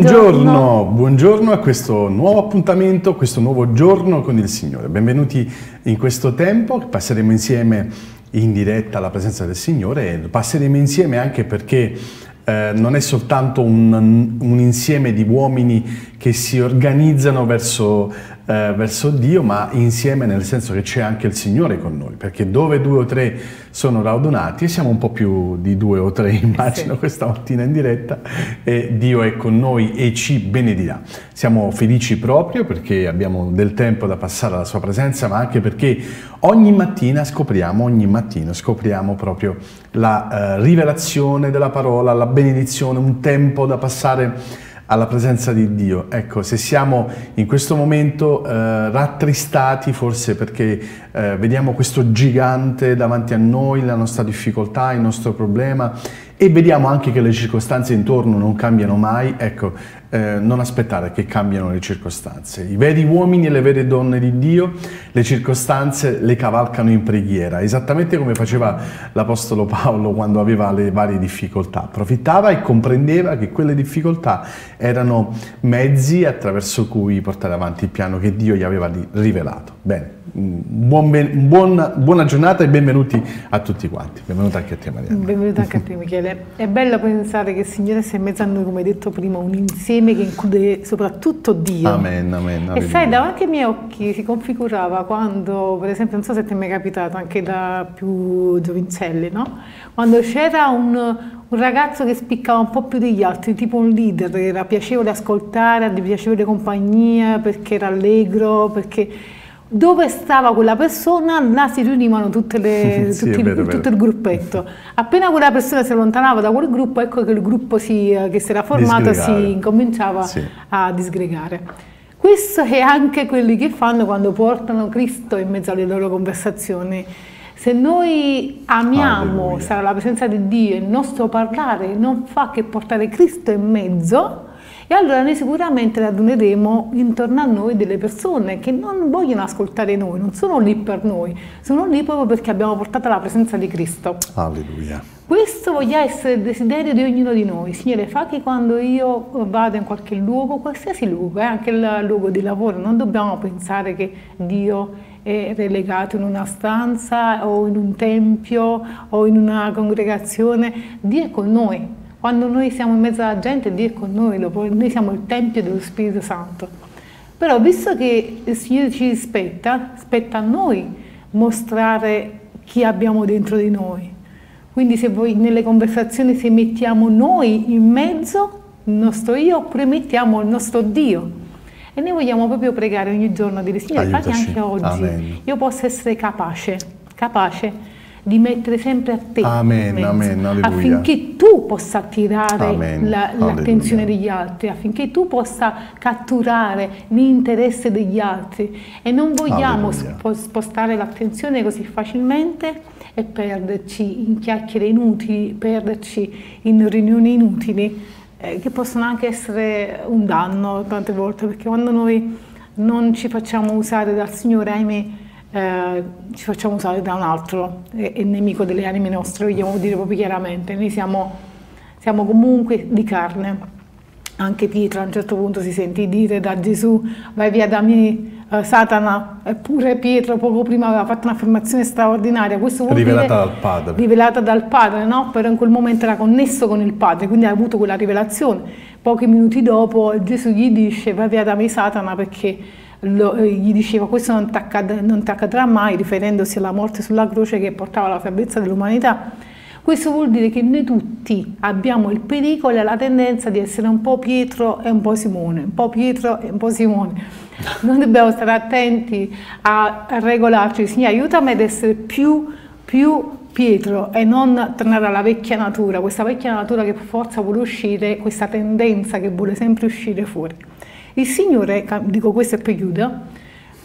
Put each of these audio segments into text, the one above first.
Buongiorno, buongiorno. A questo nuovo appuntamento, questo nuovo giorno con il Signore. Benvenuti in questo tempo che passeremo insieme in diretta alla presenza del Signore. E passeremo insieme anche perché eh, non è soltanto un, un, insieme di uomini che si organizzano verso, eh, verso, Dio, ma insieme nel senso che c'è anche il Signore con noi, perché dove due o tre sono radunati, e siamo un po' più di due o tre, immagino, sì. questa mattina in diretta, e Dio è con noi e ci benedirà. Siamo felici proprio perché abbiamo del tempo da passare alla Sua presenza, ma anche perché ogni mattina scopriamo, ogni mattino scopriamo proprio la eh, rivelazione della parola, la benedizione, un tempo da passare alla presenza di Dio. Ecco, se siamo in questo momento eh, rattristati, forse perché eh, vediamo questo gigante davanti a noi, la nostra difficoltà, il nostro problema, e vediamo anche che le circostanze intorno non cambiano mai, ecco, eh, non aspettare che cambiano le circostanze. I veri uomini e le vere donne di Dio, le circostanze le cavalcano in preghiera, esattamente come faceva l'Apostolo Paolo quando aveva le varie difficoltà. Approfittava e comprendeva che quelle difficoltà erano mezzi attraverso cui portare avanti il piano che Dio gli aveva rivelato. Bene. Buon, buon, buona giornata e benvenuti a tutti quanti. Benvenuta anche a te Maria. Benvenuta anche a te Michele. È bello pensare che il Signore sia in mezzo a noi, come hai detto prima, un insieme che include soprattutto Dio. Amen, amen. E sai, davanti ai miei occhi si configurava quando, per esempio, non so se ti è mai capitato, anche da più giovincelli, no? Quando c'era un, un ragazzo che spiccava un po' più degli altri, tipo un leader, era piacevole ascoltare, di piacevole compagnia, perché era allegro, perché dove stava quella persona, là si riunivano le, sì, tutti, vero, tutto il gruppetto. Appena quella persona si allontanava da quel gruppo, ecco che il gruppo si, che si era formato Disgregare. si incominciava sì. a disgregare. Questo è anche quelli che fanno quando portano Cristo in mezzo alle loro conversazioni. Se noi amiamo, Alleluia. sarà la presenza di Dio, il nostro parlare non fa che portare Cristo in mezzo, e allora noi sicuramente raduneremo intorno a noi delle persone che non vogliono ascoltare noi, non sono lì per noi, sono lì proprio perché abbiamo portato la presenza di Cristo. Alleluia. Questo voglia essere il desiderio di ognuno di noi. Signore, fa che quando io vado in qualche luogo, qualsiasi luogo, eh, anche il luogo di lavoro, non dobbiamo pensare che Dio è relegato in una stanza o in un tempio o in una congregazione. Dio è con noi, quando noi siamo in mezzo alla gente, Dio è con noi, noi siamo il Tempio dello Spirito Santo. Però visto che il Signore ci rispetta, spetta a noi mostrare chi abbiamo dentro di noi. Quindi se voi nelle conversazioni se mettiamo noi in mezzo, il nostro io, oppure mettiamo il nostro Dio. E noi vogliamo proprio pregare ogni giorno, dire Signore, fai anche oggi Amen. io possa essere capace, capace di mettere sempre a te. Amen, amen, affinché tu possa attirare l'attenzione degli altri, affinché tu possa catturare l'interesse degli altri. E non vogliamo alleluia. spostare l'attenzione così facilmente e perderci in chiacchiere inutili, perderci in riunioni inutili eh, che possono anche essere un danno tante volte perché quando noi non ci facciamo usare dal Signore, ahimè, eh, ci facciamo usare da un altro, è, è nemico delle anime nostre, vogliamo dire proprio chiaramente, noi siamo, siamo comunque di carne. Anche Pietro a un certo punto si sentì dire da Gesù, vai via da me eh, Satana, eppure Pietro poco prima aveva fatto un'affermazione straordinaria, questo vuol rivelata dire, dal Padre. Rivelata dal Padre, no? Però in quel momento era connesso con il Padre, quindi ha avuto quella rivelazione. Pochi minuti dopo Gesù gli dice, vai via da me Satana perché lo, eh, gli diceva questo non ti accadrà mai, riferendosi alla morte sulla croce che portava la salvezza dell'umanità. Questo vuol dire che noi tutti abbiamo il pericolo e la tendenza di essere un po' Pietro e un po' Simone, un po' Pietro e un po' Simone. Noi dobbiamo stare attenti a regolarci, Signore aiutami ad essere più, più Pietro e non tornare alla vecchia natura, questa vecchia natura che per forza vuole uscire, questa tendenza che vuole sempre uscire fuori. Il Signore, dico questo e poi chiudo,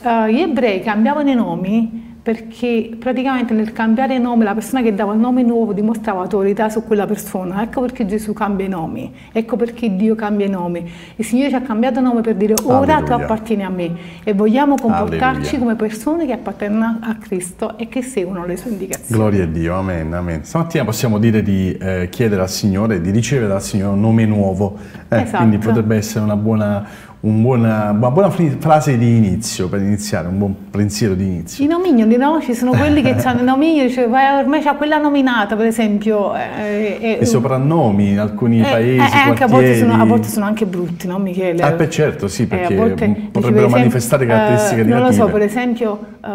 uh, gli ebrei cambiavano i nomi perché praticamente nel cambiare nome la persona che dava il nome nuovo dimostrava autorità su quella persona. Ecco perché Gesù cambia i nomi, ecco perché Dio cambia i nomi. Il Signore ci ha cambiato nome per dire ora tu appartieni a me e vogliamo comportarci Alleluia. come persone che appartengono a Cristo e che seguono le sue indicazioni. Gloria a Dio, amen, amen. Stamattina possiamo dire di eh, chiedere al Signore, di ricevere dal Signore un nome nuovo, eh, esatto. quindi potrebbe essere una buona un buona, una buona frase di inizio per iniziare, un buon pensiero di inizio. I nomignoli, no? Ci sono quelli che hanno i nomignoli, cioè, ormai c'è quella nominata, per esempio. Eh, eh, I soprannomi in alcuni eh, paesi, eh, anche a, volte sono, a volte sono, anche brutti, no Michele? Ah, beh, certo, sì, perché volte, potrebbero manifestare caratteristiche eh, negative. Non lo so, per esempio, uh,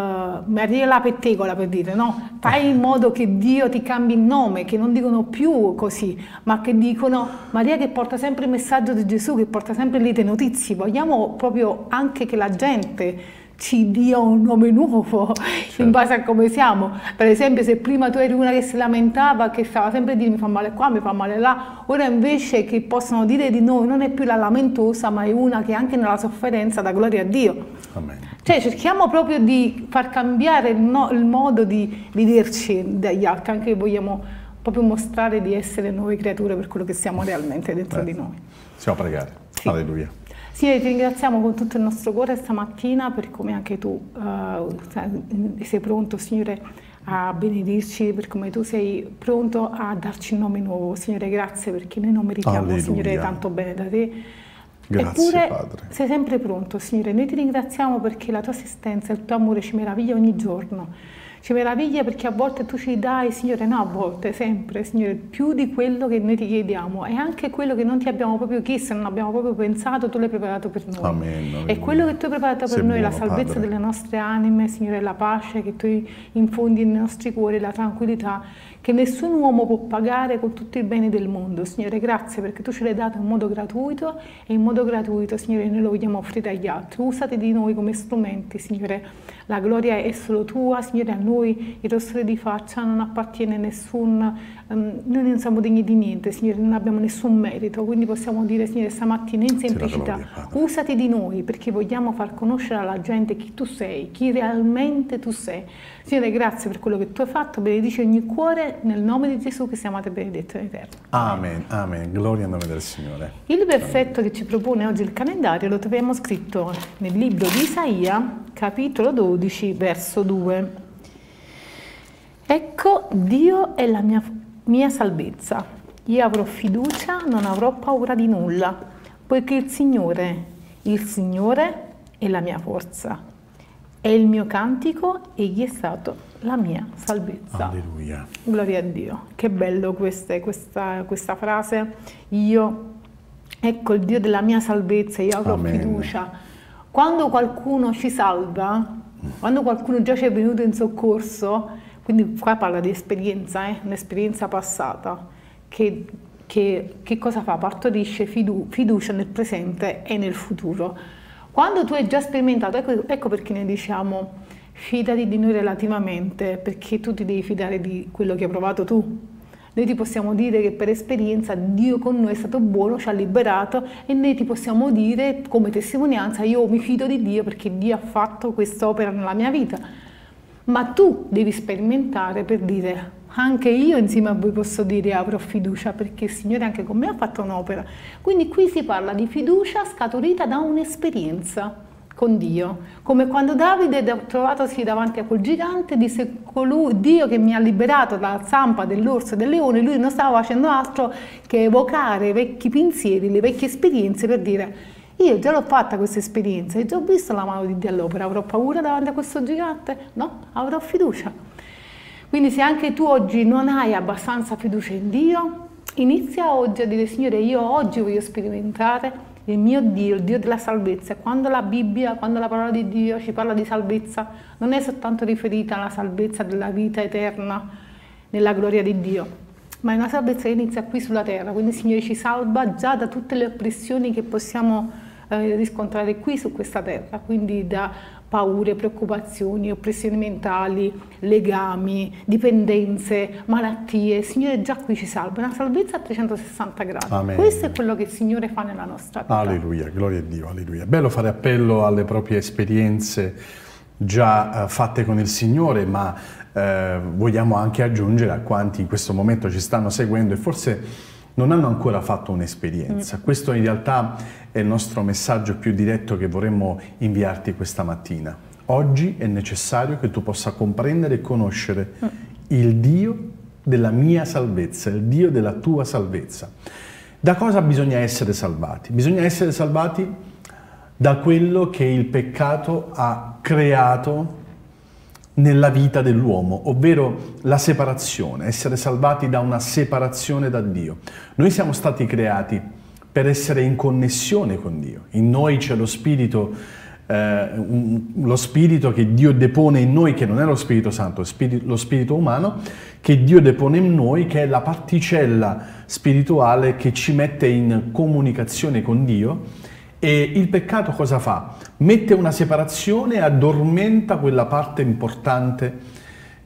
Maria la pettegola, per dire, no? Fai in modo che Dio ti cambi il nome, che non dicono più così, ma che dicono Maria che porta sempre il messaggio di Gesù, che porta sempre le notizie, vogliamo proprio anche che la gente ci dia un nome nuovo certo. in base a come siamo. Per esempio, se prima tu eri una che si lamentava, che stava sempre a dire mi fa male qua, mi fa male là, ora invece che possono dire di noi non è più la lamentosa, ma è una che anche nella sofferenza dà gloria a Dio. Amen. Cioè cerchiamo proprio di far cambiare il, no, il modo di vederci dagli altri, anche vogliamo proprio mostrare di essere nuove creature per quello che siamo realmente dentro Beh. di noi. Siamo a pregare. Sì. Alleluia. Signore, ti ringraziamo con tutto il nostro cuore stamattina per come anche tu uh, sei pronto, Signore, a benedirci, per come tu sei pronto a darci un nome nuovo. Signore, grazie perché noi non meritiamo, Alleluia. Signore, tanto bene da te. Grazie, Eppure Padre. sei sempre pronto, Signore. Noi ti ringraziamo perché la tua assistenza, il tuo amore ci meraviglia ogni giorno. Ci meraviglia perché a volte tu ci dai, Signore, no a volte, sempre, Signore, più di quello che noi ti chiediamo e anche quello che non ti abbiamo proprio chiesto, non abbiamo proprio pensato, tu l'hai preparato per noi. Amen, e quello che tu hai preparato per Sei noi, buono, la salvezza Padre. delle nostre anime, Signore, la pace che tu infondi nei nostri cuori, la tranquillità che nessun uomo può pagare con tutto il bene del mondo. Signore, grazie perché tu ce l'hai dato in modo gratuito e in modo gratuito, Signore, noi lo vogliamo offrire agli altri. Usate di noi come strumenti, Signore. La gloria è solo tua, Signore, a noi il rossore di faccia non appartiene a nessun, um, noi non siamo degni di niente, Signore, non abbiamo nessun merito, quindi possiamo dire, Signore, stamattina in semplicità, gloria, usati di noi perché vogliamo far conoscere alla gente chi tu sei, chi realmente tu sei. Signore, grazie per quello che tu hai fatto, benedici ogni cuore nel nome di Gesù che siamate benedetti in eterno. Amen, amen, gloria al nome del Signore. Il versetto amen. che ci propone oggi il calendario lo troviamo scritto nel libro di Isaia, capitolo 12, verso 2. Ecco, Dio è la mia, mia salvezza. Io avrò fiducia, non avrò paura di nulla, poiché il Signore, il Signore è la mia forza è il mio cantico, egli è stato la mia salvezza. Alleluia. Gloria a Dio. Che bello questa, questa, questa frase. Io, ecco il Dio della mia salvezza, io avrò Amen. fiducia. Quando qualcuno ci salva, quando qualcuno già ci è venuto in soccorso, quindi qua parla di esperienza, eh? un'esperienza passata, che, che, che cosa fa? Partorisce fidu, fiducia nel presente e nel futuro quando tu hai già sperimentato, ecco, ecco perché noi diciamo fidati di noi relativamente, perché tu ti devi fidare di quello che hai provato tu. Noi ti possiamo dire che per esperienza Dio con noi è stato buono, ci ha liberato e noi ti possiamo dire come testimonianza io mi fido di Dio perché Dio ha fatto quest'opera nella mia vita. Ma tu devi sperimentare per dire anche io insieme a voi posso dire avrò fiducia perché il Signore anche con me ha fatto un'opera. Quindi qui si parla di fiducia scaturita da un'esperienza con Dio, come quando Davide trovatosi davanti a quel gigante disse colui, Dio che mi ha liberato dalla zampa dell'orso e del leone, lui non stava facendo altro che evocare i vecchi pensieri, le vecchie esperienze per dire io già l'ho fatta questa esperienza, ho già visto la mano di Dio all'opera, avrò paura davanti a questo gigante? No, avrò fiducia. Quindi se anche tu oggi non hai abbastanza fiducia in Dio, inizia oggi a dire Signore io oggi voglio sperimentare il mio Dio, il Dio della salvezza. Quando la Bibbia, quando la parola di Dio ci parla di salvezza, non è soltanto riferita alla salvezza della vita eterna nella gloria di Dio, ma è una salvezza che inizia qui sulla terra. Quindi il Signore ci salva già da tutte le oppressioni che possiamo eh, riscontrare qui su questa terra, quindi da paure, preoccupazioni, oppressioni mentali, legami, dipendenze, malattie. Signore già qui ci salva, una salvezza a 360 gradi. Amen. Questo è quello che il Signore fa nella nostra vita. Alleluia, gloria a Dio, alleluia. Bello fare appello alle proprie esperienze già eh, fatte con il Signore, ma eh, vogliamo anche aggiungere a quanti in questo momento ci stanno seguendo e forse non hanno ancora fatto un'esperienza. Mm. Questo in realtà è il nostro messaggio più diretto che vorremmo inviarti questa mattina. Oggi è necessario che tu possa comprendere e conoscere mm. il Dio della mia salvezza, il Dio della tua salvezza. Da cosa bisogna essere salvati? Bisogna essere salvati da quello che il peccato ha creato nella vita dell'uomo, ovvero la separazione, essere salvati da una separazione da Dio. Noi siamo stati creati per essere in connessione con Dio. In noi c'è lo spirito, eh, un, lo spirito che Dio depone in noi, che non è lo Spirito Santo, è lo spirito umano, che Dio depone in noi, che è la particella spirituale che ci mette in comunicazione con Dio. E il peccato cosa fa? Mette una separazione e addormenta quella parte importante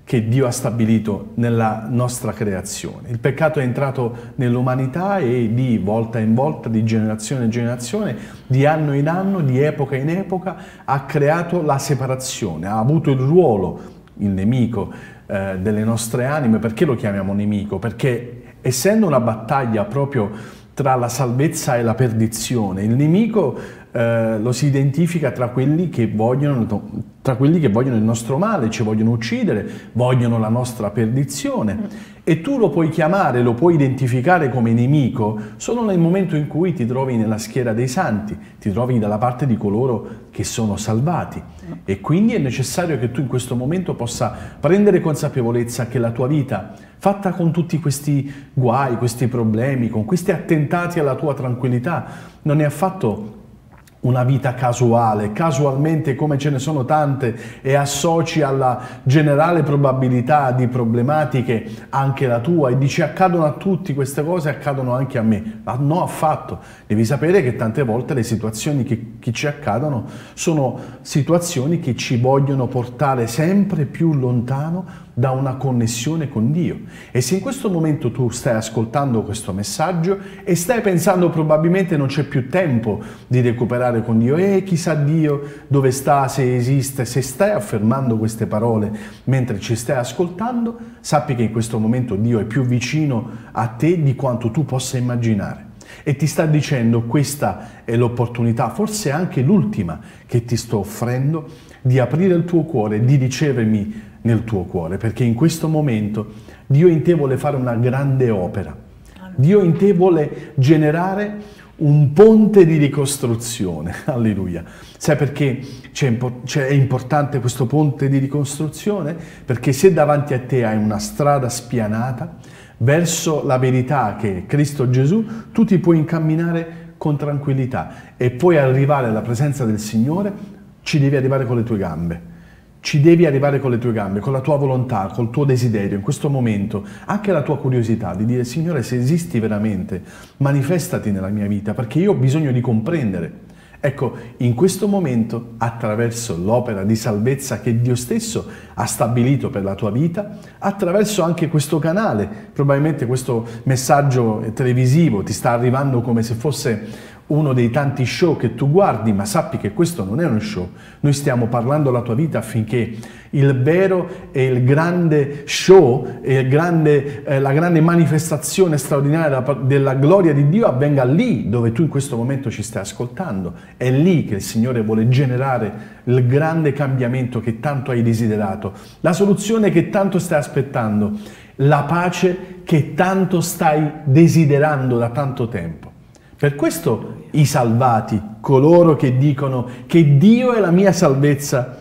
che Dio ha stabilito nella nostra creazione. Il peccato è entrato nell'umanità e di volta in volta, di generazione in generazione, di anno in anno, di epoca in epoca, ha creato la separazione, ha avuto il ruolo, il nemico, eh, delle nostre anime. Perché lo chiamiamo nemico? Perché essendo una battaglia proprio tra la salvezza e la perdizione, il nemico eh, lo si identifica tra quelli, vogliono, tra quelli, che vogliono, il nostro male, ci vogliono uccidere, vogliono la nostra perdizione. E tu lo puoi chiamare, lo puoi identificare come nemico solo nel momento in cui ti trovi nella schiera dei santi, ti trovi dalla parte di coloro che sono salvati. E quindi è necessario che tu in questo momento possa prendere consapevolezza che la tua vita, fatta con tutti questi guai, questi problemi, con questi attentati alla tua tranquillità, non è affatto una vita casuale, casualmente come ce ne sono tante e associ alla generale probabilità di problematiche anche la tua e dici accadono a tutti queste cose, accadono anche a me. Ma no affatto, devi sapere che tante volte le situazioni che, che ci accadono sono situazioni che ci vogliono portare sempre più lontano da una connessione con Dio. E se in questo momento tu stai ascoltando questo messaggio e stai pensando probabilmente non c'è più tempo di recuperare con Dio, e chissà Dio dove sta, se esiste, se stai affermando queste parole mentre ci stai ascoltando, sappi che in questo momento Dio è più vicino a te di quanto tu possa immaginare e ti sta dicendo questa è l'opportunità, forse anche l'ultima che ti sto offrendo, di aprire il tuo cuore, di ricevermi nel tuo cuore, perché in questo momento Dio in te vuole fare una grande opera. Dio in te vuole generare un ponte di ricostruzione. Alleluia. Sai perché è importante questo ponte di ricostruzione? Perché se davanti a te hai una strada spianata verso la verità che è Cristo Gesù, tu ti puoi incamminare con tranquillità e puoi arrivare alla presenza del Signore, ci devi arrivare con le tue gambe ci devi arrivare con le tue gambe, con la tua volontà, col tuo desiderio, in questo momento, anche la tua curiosità di dire Signore se esisti veramente, manifestati nella mia vita perché io ho bisogno di comprendere. Ecco, in questo momento, attraverso l'opera di salvezza che Dio stesso ha stabilito per la tua vita, attraverso anche questo canale, probabilmente questo messaggio televisivo ti sta arrivando come se fosse uno dei tanti show che tu guardi, ma sappi che questo non è uno show. Noi stiamo parlando la tua vita affinché il vero e il grande show e eh, la grande manifestazione straordinaria della, della gloria di Dio avvenga lì dove tu in questo momento ci stai ascoltando. È lì che il Signore vuole generare il grande cambiamento che tanto hai desiderato, la soluzione che tanto stai aspettando, la pace che tanto stai desiderando da tanto tempo. Per questo i salvati, coloro che dicono che Dio è la mia salvezza,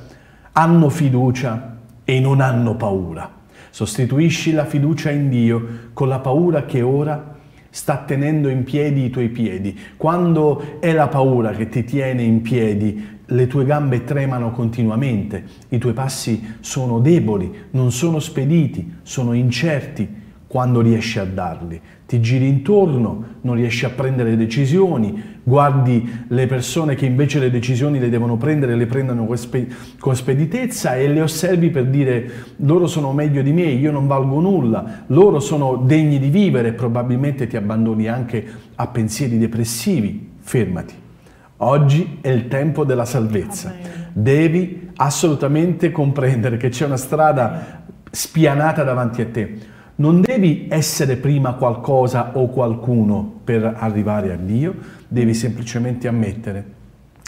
hanno fiducia e non hanno paura. Sostituisci la fiducia in Dio con la paura che ora sta tenendo in piedi i tuoi piedi. Quando è la paura che ti tiene in piedi, le tue gambe tremano continuamente, i tuoi passi sono deboli, non sono spediti, sono incerti quando riesci a darli ti giri intorno, non riesci a prendere decisioni, guardi le persone che invece le decisioni le devono prendere, le prendono con speditezza e le osservi per dire loro sono meglio di me, io non valgo nulla, loro sono degni di vivere e probabilmente ti abbandoni anche a pensieri depressivi. Fermati. Oggi è il tempo della salvezza. Devi assolutamente comprendere che c'è una strada spianata davanti a te. Non devi essere prima qualcosa o qualcuno per arrivare a Dio, devi semplicemente ammettere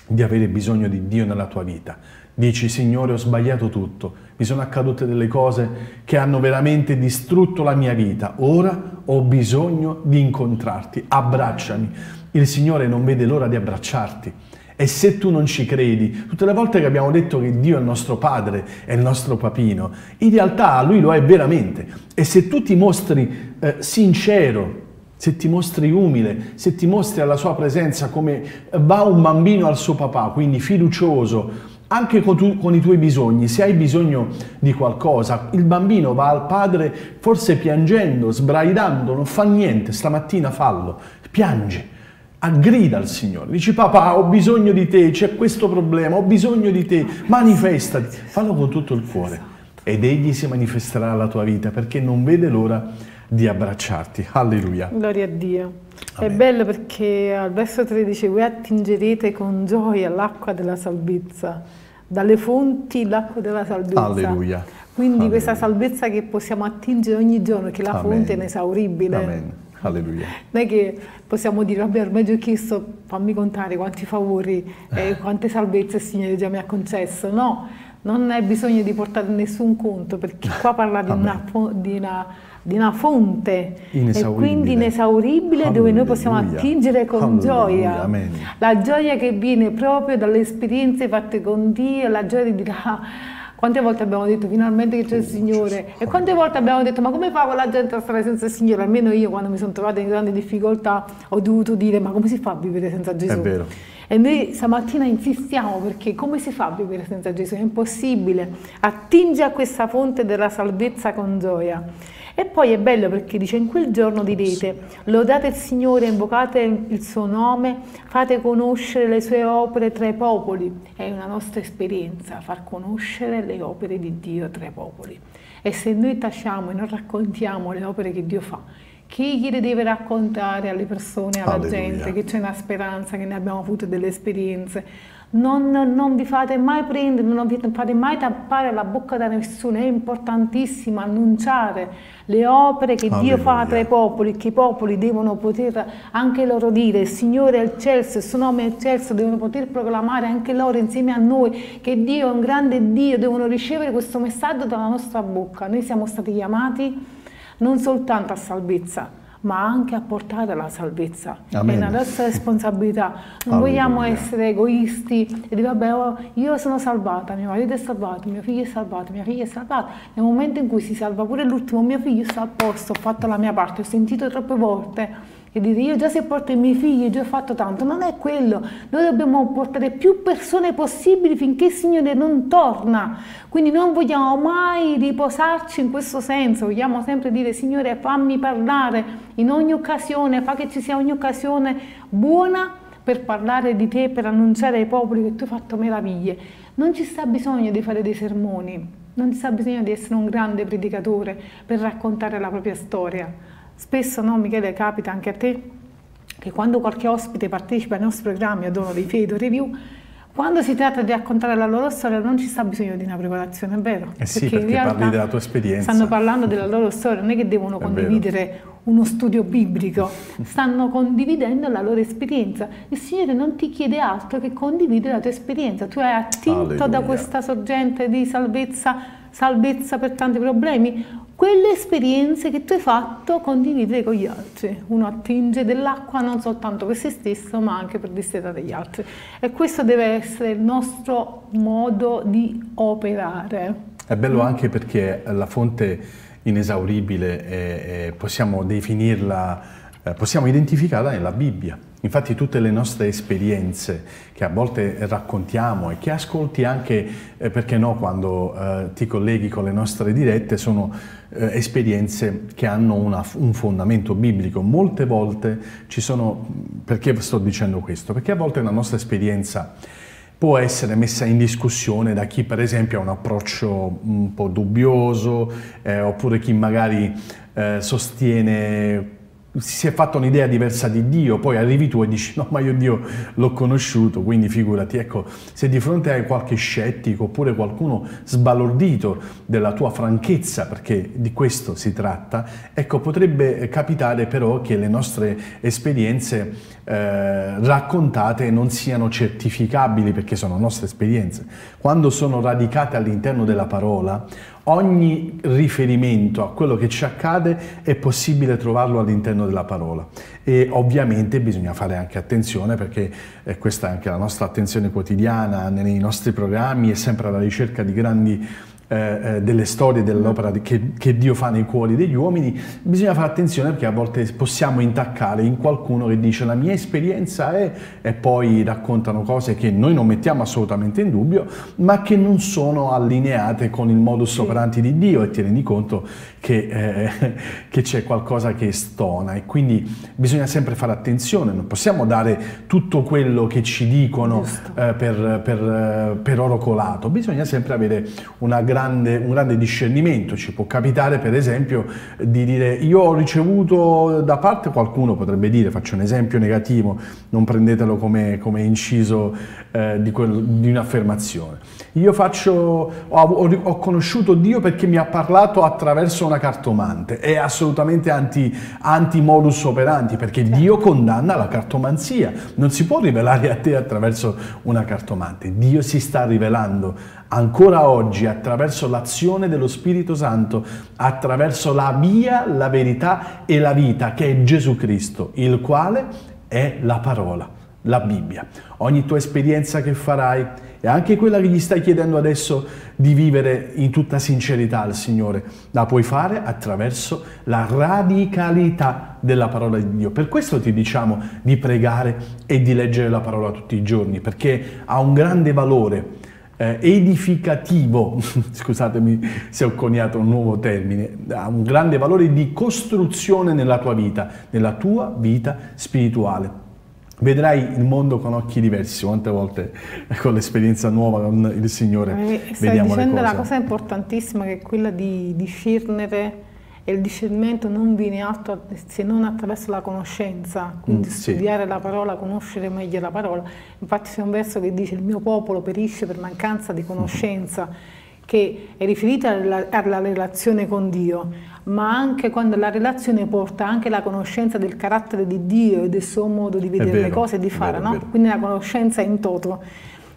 di avere bisogno di Dio nella tua vita. Dici, Signore, ho sbagliato tutto, mi sono accadute delle cose che hanno veramente distrutto la mia vita, ora ho bisogno di incontrarti, abbracciami. Il Signore non vede l'ora di abbracciarti. E se tu non ci credi, tutte le volte che abbiamo detto che Dio è il nostro padre, è il nostro papino, in realtà Lui lo è veramente. E se tu ti mostri eh, sincero, se ti mostri umile, se ti mostri alla sua presenza come va un bambino al suo papà, quindi fiducioso, anche con, tu, con, i tuoi bisogni, se hai bisogno di qualcosa, il bambino va al padre forse piangendo, sbraidando, non fa niente, stamattina fallo, piange, aggrida al Signore, dici papà ho bisogno di te, c'è questo problema, ho bisogno di te, manifestati, fallo con tutto il cuore ed egli si manifesterà alla tua vita perché non vede l'ora di abbracciarti. Alleluia. Gloria a Dio. Amen. È bello perché al verso 13 voi attingerete con gioia l'acqua della salvezza, dalle fonti l'acqua della salvezza. Alleluia. Quindi Alleluia. questa salvezza che possiamo attingere ogni giorno, che la Amen. fonte è inesauribile. Amen. Alleluia. Non è che possiamo dire, vabbè, ormai ti ho chiesto, fammi contare quanti favori, eh, quante salvezze il Signore già mi ha concesso. No, non hai bisogno di portare nessun conto, perché qua parla di una, di una di una fonte e quindi inesauribile dove noi possiamo attingere con Alleluia. gioia. Amen. La gioia che viene proprio dalle esperienze fatte con Dio, la gioia di dire ah, quante volte abbiamo detto finalmente che c'è il Signore e quante volte abbiamo detto ma come fa quella gente a stare senza il Signore? Almeno io quando mi sono trovata in grandi difficoltà ho dovuto dire ma come si fa a vivere senza Gesù? È vero. E noi stamattina insistiamo perché come si fa a vivere senza Gesù? È impossibile. Attinge a questa fonte della salvezza con gioia. E poi è bello perché dice in quel giorno direte lodate il Signore, invocate il suo nome, fate conoscere le sue opere tra i popoli. È una nostra esperienza far conoscere le opere di Dio tra i popoli. E se noi tacciamo e non raccontiamo le opere che Dio fa, chi gliele deve raccontare alle persone, alla Alleluia. gente, che c'è una speranza, che ne abbiamo avuto delle esperienze? Non, non, vi fate mai prendere, non vi fate mai tappare la bocca da nessuno, è importantissimo annunciare le opere che Alleluia. Dio fa tra i popoli, che i popoli devono poter anche loro dire, il Signore è il Celso, il suo nome è il Celso, devono poter proclamare anche loro insieme a noi che Dio è un grande Dio, devono ricevere questo messaggio dalla nostra bocca. Noi siamo stati chiamati non soltanto a salvezza, ma anche a portare la salvezza. Amen. È una nostra responsabilità. Non vogliamo essere egoisti e dire vabbè oh, io sono salvata, mio marito è salvato, mio figlio è salvato, mia figlia è salvata. Nel momento in cui si salva pure l'ultimo mio figlio sta a posto, ho fatto la mia parte, ho sentito troppe volte e dire io già se porto i miei figli, già ho fatto tanto, non è quello, noi dobbiamo portare più persone possibili finché il Signore non torna, quindi non vogliamo mai riposarci in questo senso, vogliamo sempre dire Signore fammi parlare in ogni occasione, fa che ci sia ogni occasione buona per parlare di te, per annunciare ai popoli che tu hai fatto meraviglie. Non ci sta bisogno di fare dei sermoni, non ci sta bisogno di essere un grande predicatore per raccontare la propria storia Spesso, no, Michele, capita anche a te che quando qualche ospite partecipa ai nostri programmi a dono dei Fedo Review, quando si tratta di raccontare la loro storia non ci sta bisogno di una preparazione, è vero? Eh sì, perché, perché parli della tua esperienza. Stanno parlando della loro storia, non è che devono è condividere vero. uno studio biblico, stanno condividendo la loro esperienza. Il Signore non ti chiede altro che condividere la tua esperienza. Tu hai attinto Alleluia. da questa sorgente di salvezza, salvezza per tanti problemi quelle esperienze che tu hai fatto condividere con gli altri. Uno attinge dell'acqua non soltanto per se stesso, ma anche per desiderare gli altri. E questo deve essere il nostro modo di operare. È bello anche perché la fonte inesauribile è, è, possiamo definirla, eh, possiamo identificarla nella Bibbia. Infatti tutte le nostre esperienze che a volte raccontiamo e che ascolti anche, eh, perché no, quando eh, ti colleghi con le nostre dirette, sono eh, esperienze che hanno una, un fondamento biblico. Molte volte ci sono, perché sto dicendo questo? Perché a volte la nostra esperienza può essere messa in discussione da chi per esempio ha un approccio un po' dubbioso, eh, oppure chi magari eh, sostiene si è fatta un'idea diversa di Dio, poi arrivi tu e dici no ma io Dio l'ho conosciuto, quindi figurati, ecco, se di fronte hai qualche scettico oppure qualcuno sbalordito della tua franchezza, perché di questo si tratta, ecco potrebbe capitare però che le nostre esperienze eh, raccontate non siano certificabili perché sono nostre esperienze. Quando sono radicate all'interno della parola, ogni riferimento a quello che ci accade è possibile trovarlo all'interno della parola. E ovviamente bisogna fare anche attenzione perché eh, questa è anche la nostra attenzione quotidiana nei nostri programmi, è sempre alla ricerca di grandi eh, eh, delle storie dell'opera che, che, Dio fa nei cuori degli uomini, bisogna fare attenzione perché a volte possiamo intaccare in qualcuno che dice la mia esperienza è e poi raccontano cose che noi non mettiamo assolutamente in dubbio, ma che non sono allineate con il modus operandi di Dio e ti rendi conto che, eh, che c'è qualcosa che stona. E quindi bisogna sempre fare attenzione, non possiamo dare tutto quello che ci dicono eh, per, per, per oro colato, bisogna sempre avere una grande grande, un grande discernimento. Ci può capitare, per esempio, di dire io ho ricevuto da parte qualcuno, potrebbe dire, faccio un esempio negativo, non prendetelo come, come inciso eh, di, quel, di, un'affermazione. Io faccio, ho, ho, ho, conosciuto Dio perché mi ha parlato attraverso una cartomante, è assolutamente anti, anti modus operandi perché Dio condanna la cartomanzia, non si può rivelare a te attraverso una cartomante, Dio si sta rivelando ancora oggi attraverso l'azione dello Spirito Santo, attraverso la via, la verità e la vita che è Gesù Cristo, il quale è la parola, la Bibbia. Ogni tua esperienza che farai e anche quella che gli stai chiedendo adesso di vivere in tutta sincerità al Signore, la puoi fare attraverso la radicalità della parola di Dio. Per questo ti diciamo di pregare e di leggere la parola tutti i giorni, perché ha un grande valore eh, edificativo, scusatemi se ho coniato un nuovo termine, ha un grande valore di costruzione nella tua vita, nella tua vita spirituale. Vedrai il mondo con occhi diversi, quante volte con l'esperienza nuova con il Signore eh, vediamo dicendo la cosa importantissima che è quella di discernere e il discernimento non viene atto se non attraverso la conoscenza, quindi mm, studiare sì. la parola, conoscere meglio la parola. Infatti c'è un verso che dice il mio popolo perisce per mancanza di conoscenza, che è riferita alla, alla relazione con Dio, ma anche quando la relazione porta anche la conoscenza del carattere di Dio e del suo modo di vedere vero, le cose e di fare, vero, no? quindi la conoscenza in toto.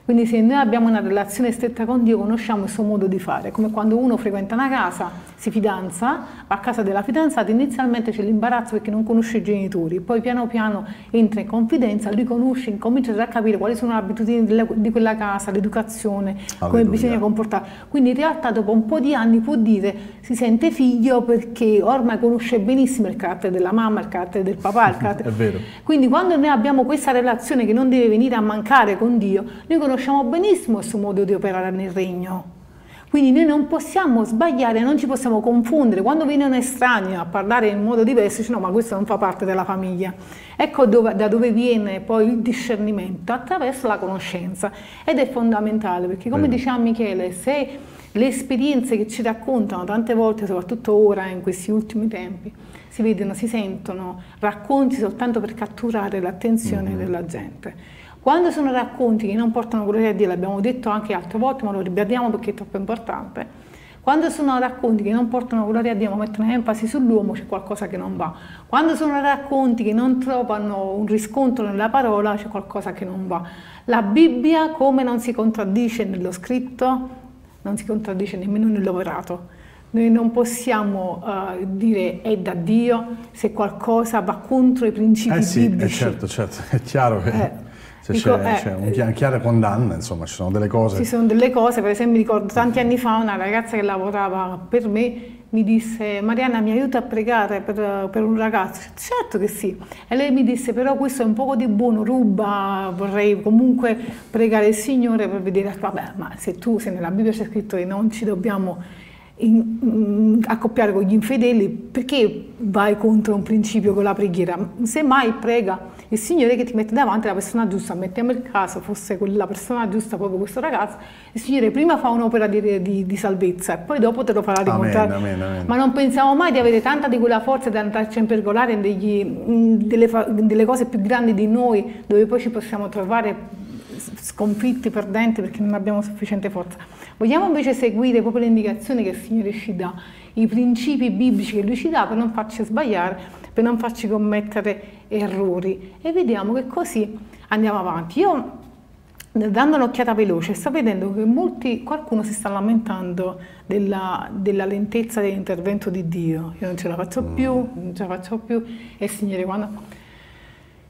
Quindi se noi abbiamo una relazione stretta con Dio, conosciamo il suo modo di fare, come quando uno frequenta una casa, si fidanza, va a casa della fidanzata, inizialmente c'è l'imbarazzo perché non conosce i genitori, poi piano piano entra in confidenza, li conosce, incomincia a capire quali sono le abitudini di quella casa, l'educazione, come bisogna comportare. Quindi in realtà dopo un po' di anni può dire si sente figlio perché ormai conosce benissimo il carattere della mamma, il carattere del papà, il carattere... È vero. Quindi quando noi abbiamo questa relazione che non deve venire a mancare con Dio, noi conosciamo benissimo il suo modo di operare nel regno. Quindi noi non possiamo sbagliare, non ci possiamo confondere. Quando viene un estraneo a parlare in modo diverso, dice no, ma questo non fa parte della famiglia. Ecco dove, da dove viene poi il discernimento, attraverso la conoscenza. Ed è fondamentale, perché come Bene. diceva Michele, se le esperienze che ci raccontano tante volte, soprattutto ora, in questi ultimi tempi, si vedono, si sentono racconti soltanto per catturare l'attenzione mm-hmm. della gente quando sono racconti che non portano gloria a Dio, l'abbiamo detto anche altre volte, ma lo ribadiamo perché è troppo importante, quando sono racconti che non portano gloria a Dio ma mettono enfasi sull'uomo c'è qualcosa che non va. Quando sono racconti che non trovano un riscontro nella parola c'è qualcosa che non va. La Bibbia come non si contraddice nello scritto, non si contraddice nemmeno nell'operato. Noi non possiamo uh, dire è da Dio se qualcosa va contro i principi eh sì, biblici. Eh certo, certo, è chiaro che... Eh se Dico, c'è, eh, c'è una chiara condanna, insomma, ci sono delle cose. Ci sono delle cose, per esempio ricordo tanti anni fa una ragazza che lavorava per me mi disse Mariana mi aiuta a pregare per, per, un ragazzo? Certo che sì. E lei mi disse però questo è un poco di buono, ruba, vorrei comunque pregare il Signore per vedere, vabbè, ma se tu, se nella Bibbia c'è scritto che non ci dobbiamo in, in, accoppiare con gli infedeli, perché vai contro un principio con la preghiera? Semmai prega il Signore che ti mette davanti la persona giusta, mettiamo il caso, fosse quella persona giusta proprio questo ragazzo, il Signore prima fa un'opera di, di, di salvezza e poi dopo te lo farà ricontrare. Amen, amen, amen. Ma non pensiamo mai di avere tanta di quella forza da andarci a impergolare degli, delle, delle cose più grandi di noi, dove poi ci possiamo trovare sconfitti, perdenti perché non abbiamo sufficiente forza. Vogliamo invece seguire proprio le indicazioni che il Signore ci dà, i principi biblici che Lui ci dà per non farci sbagliare, per non farci commettere errori e vediamo che così andiamo avanti. Io dando un'occhiata veloce sto vedendo che molti, qualcuno si sta lamentando della, della lentezza dell'intervento di Dio. Io non ce la faccio più, non ce la faccio più e il Signore quando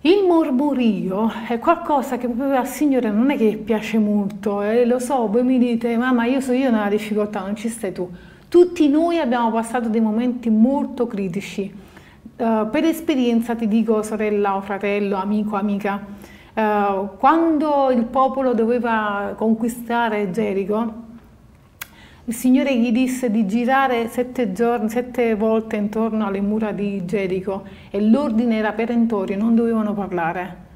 il mormorio è qualcosa che proprio al Signore non è che piace molto, eh? lo so, voi mi dite, mamma io so io nella difficoltà, non ci stai tu. Tutti noi abbiamo passato dei momenti molto critici. Uh, per esperienza ti dico, sorella o fratello, amico, amica, uh, quando il popolo doveva conquistare Gerico, il Signore gli disse di girare sette, giorni, sette volte intorno alle mura di Gerico e l'ordine era perentorio, non dovevano parlare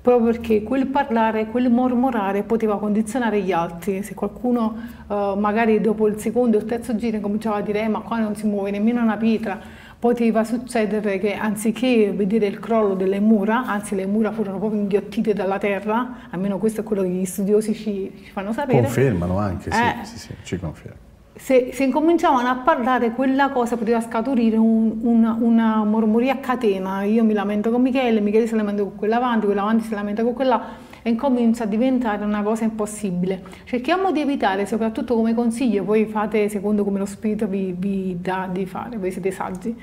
proprio perché quel parlare, quel mormorare poteva condizionare gli altri. Se qualcuno uh, magari dopo il secondo o il terzo giro cominciava a dire eh, ma qua non si muove nemmeno una pietra, poteva succedere che anziché vedere il crollo delle mura, anzi le mura furono proprio inghiottite dalla terra, almeno questo è quello che gli studiosi ci, ci fanno sapere. Confermano anche, sì, eh, sì, sì, ci confermano. Se, se, incominciavano a parlare, quella cosa poteva scaturire un, una, una mormoria a catena. Io mi lamento con Michele, Michele si lamenta con quella avanti, quella avanti si lamenta con quella e incomincia a diventare una cosa impossibile. Cerchiamo di evitare, soprattutto come consiglio, poi fate secondo come lo spirito vi, vi dà di fare, voi siete saggi,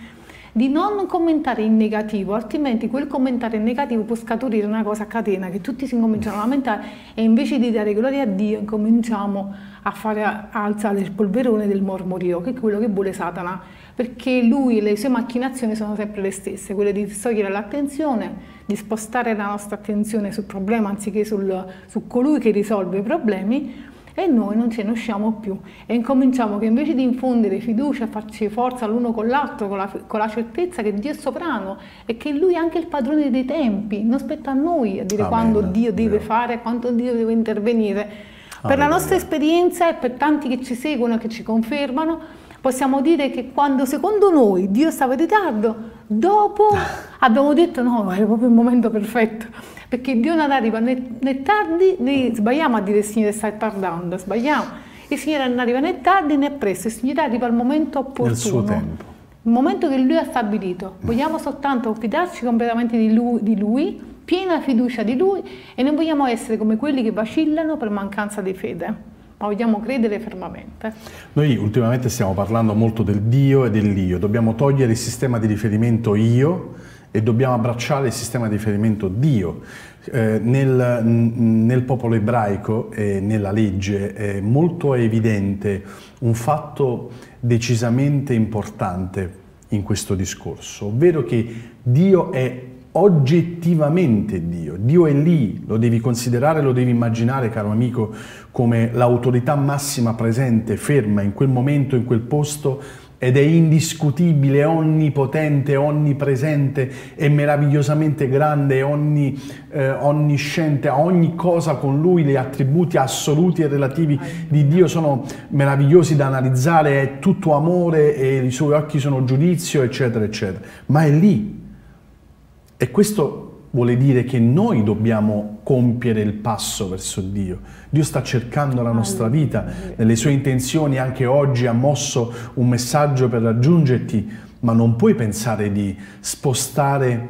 di non commentare in negativo, altrimenti quel commentare in negativo può scaturire una cosa a catena che tutti si incominciano a lamentare e invece di dare gloria a Dio incominciamo a fare alzare il polverone del mormorio, che è quello che vuole Satana, perché lui e le sue macchinazioni sono sempre le stesse, quelle di distogliere l'attenzione, di spostare la nostra attenzione sul problema anziché sul, su colui che risolve i problemi e noi non ce ne usciamo più e incominciamo che invece di infondere fiducia, farci forza l'uno con l'altro, con la, con la certezza che Dio è sovrano e che Lui è anche il padrone dei tempi, non spetta a noi a dire Amen. quando Dio deve fare, quando Dio deve intervenire. Per la nostra esperienza e per tanti che ci seguono, che ci confermano, possiamo dire che quando secondo noi Dio stava in ritardo, dopo abbiamo detto no, è proprio il momento perfetto, perché Dio non arriva né, né tardi, né sbagliamo a dire il Signore stai tardando, sbagliamo. Il Signore non arriva né tardi né presto, il Signore arriva al momento opportuno. Nel suo tempo. Il momento che Lui ha stabilito. Vogliamo soltanto fidarci completamente di Lui, di lui piena fiducia di Lui e non vogliamo essere come quelli che vacillano per mancanza di fede, ma vogliamo credere fermamente. Noi ultimamente stiamo parlando molto del Dio e dell'io, dobbiamo togliere il sistema di riferimento io e dobbiamo abbracciare il sistema di riferimento Dio. Eh, nel, nel, popolo ebraico e nella legge è molto evidente un fatto decisamente importante in questo discorso, ovvero che Dio è oggettivamente Dio. Dio è lì, lo devi considerare, lo devi immaginare, caro amico, come l'autorità massima presente, ferma in quel momento, in quel posto, ed è indiscutibile, onnipotente, onnipresente, è meravigliosamente grande, onni, eh, onnisciente, ogni cosa con lui, gli attributi assoluti e relativi di Dio sono meravigliosi da analizzare, è tutto amore e i suoi occhi sono giudizio, eccetera, eccetera. Ma è lì, e questo vuole dire che noi dobbiamo compiere il passo verso Dio. Dio sta cercando la nostra vita, nelle sue intenzioni anche oggi ha mosso un messaggio per raggiungerti, ma non puoi pensare di spostare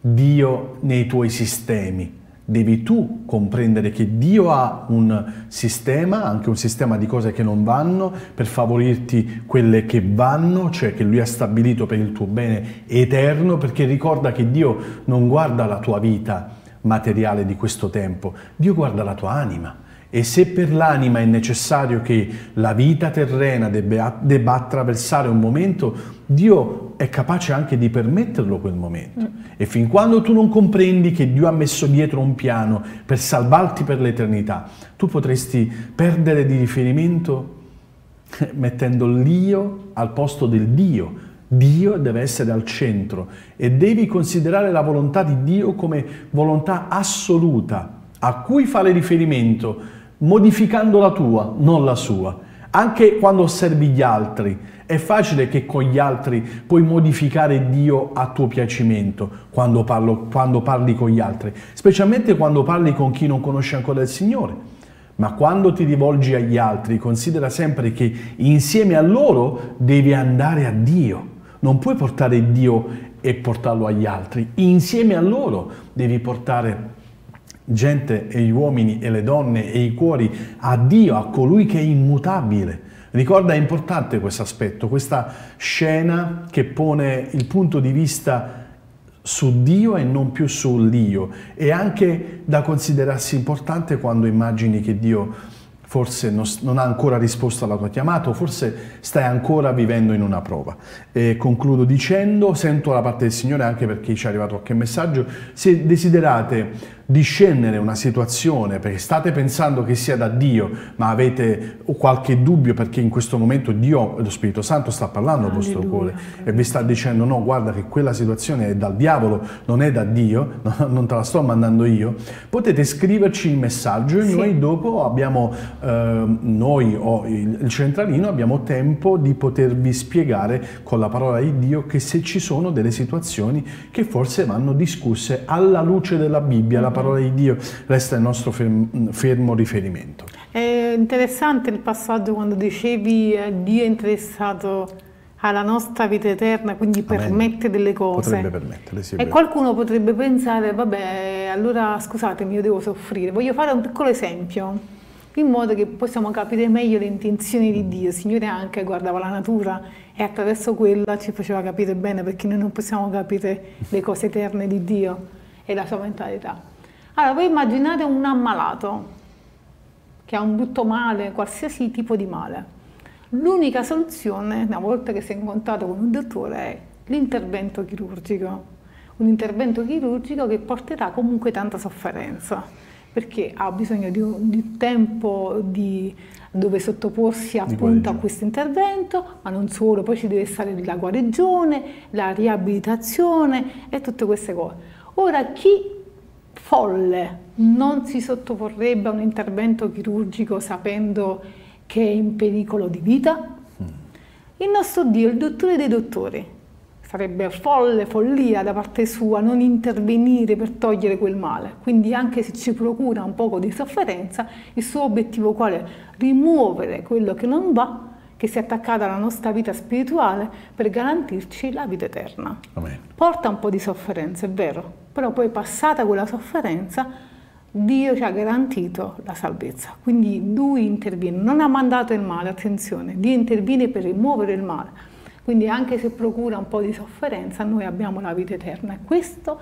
Dio nei tuoi sistemi devi tu comprendere che Dio ha un sistema, anche un sistema di cose che non vanno, per favorirti quelle che vanno, cioè che Lui ha stabilito per il tuo bene eterno, perché ricorda che Dio non guarda la tua vita materiale di questo tempo, Dio guarda la tua anima. E se per l'anima è necessario che la vita terrena debba, debba attraversare un momento, Dio è capace anche di permetterlo quel momento. Mm. E fin quando tu non comprendi che Dio ha messo dietro un piano per salvarti per l'eternità, tu potresti perdere di riferimento mettendo l'io al posto del Dio. Dio deve essere al centro e devi considerare la volontà di Dio come volontà assoluta a cui fare riferimento, modificando la tua, non la sua. Anche quando osservi gli altri, è facile che con gli altri puoi modificare Dio a tuo piacimento quando, parlo, quando parli con gli altri, specialmente quando parli con chi non conosce ancora il Signore. Ma quando ti rivolgi agli altri, considera sempre che insieme a loro devi andare a Dio. Non puoi portare Dio e portarlo agli altri. Insieme a loro devi portare gente e gli uomini e le donne e i cuori a Dio, a colui che è immutabile. Ricorda, è importante questo aspetto, questa scena che pone il punto di vista su Dio e non più sull'io. È anche da considerarsi importante quando immagini che Dio forse non ha ancora risposto alla tua chiamata o forse stai ancora vivendo in una prova. E concludo dicendo, sento la parte del Signore anche perché ci è arrivato qualche messaggio, se desiderate discernere una situazione perché state pensando che sia da Dio, ma avete qualche dubbio perché in questo momento Dio, lo Spirito Santo sta parlando al vostro cuore e vi sta dicendo no, guarda che quella situazione è dal diavolo, non è da Dio, non te la sto mandando io, potete scriverci il messaggio e sì. noi dopo abbiamo, eh, noi o il centralino abbiamo tempo di potervi spiegare con la parola di Dio che se ci sono delle situazioni che forse vanno discusse alla luce della Bibbia, la parola di Dio resta il nostro fermo riferimento. È interessante il passaggio quando dicevi eh, Dio è interessato alla nostra vita eterna, quindi Amen. permette delle cose. Potrebbe permettere, sì, e qualcuno potrebbe pensare, vabbè, allora scusatemi, io devo soffrire. Voglio fare un piccolo esempio, in modo che possiamo capire meglio le intenzioni di Dio. Il Signore anche guardava la natura e attraverso quella ci faceva capire bene perché noi non possiamo capire le cose eterne di Dio e la sua mentalità. Allora, voi immaginate un ammalato che ha un brutto male, qualsiasi tipo di male. L'unica soluzione, una volta che si è incontrato con un dottore, è l'intervento chirurgico. Un intervento chirurgico che porterà comunque tanta sofferenza, perché ha bisogno di un, di tempo di, dove sottoporsi appunto a questo intervento, ma non solo, poi ci deve stare la guarigione, la riabilitazione e tutte queste cose. Ora, chi folle non si sottoporrebbe a un intervento chirurgico sapendo che è in pericolo di vita? Mm. Il nostro Dio, il dottore dei dottori, sarebbe folle, follia da parte sua non intervenire per togliere quel male. Quindi anche se ci procura un poco di sofferenza, il suo obiettivo qual è? Rimuovere quello che non va, che si è attaccato alla nostra vita spirituale per garantirci la vita eterna. Amen. Porta un po' di sofferenza, è vero, però poi passata quella sofferenza Dio ci ha garantito la salvezza. Quindi Lui interviene, non ha mandato il male, attenzione, Dio interviene per rimuovere il male. Quindi anche se procura un po' di sofferenza, noi abbiamo la vita eterna. E questo,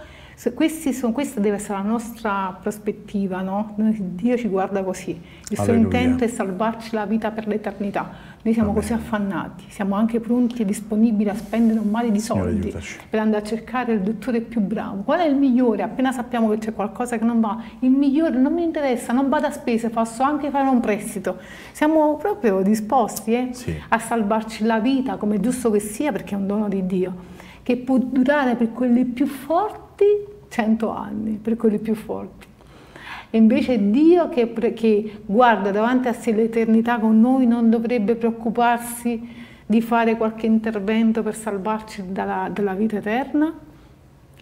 sono, questa deve essere la nostra prospettiva, no? Dio ci guarda così. Il Alleluia. suo intento è salvarci la vita per l'eternità. Noi siamo Amen. così affannati, siamo anche pronti e disponibili a spendere un mare di Signore, soldi aiutaci. per andare a cercare il dottore più bravo. Qual è il migliore? Appena sappiamo che c'è qualcosa che non va, il migliore non mi interessa, non vado a spese, posso anche fare un prestito. Siamo proprio disposti eh, sì. a salvarci la vita, come è giusto che sia, perché è un dono di Dio, che può durare per quelli più forti cento anni, per quelli più forti. E invece Dio che, che guarda davanti a sé l'eternità con noi non dovrebbe preoccuparsi di fare qualche intervento per salvarci dalla, dalla vita eterna?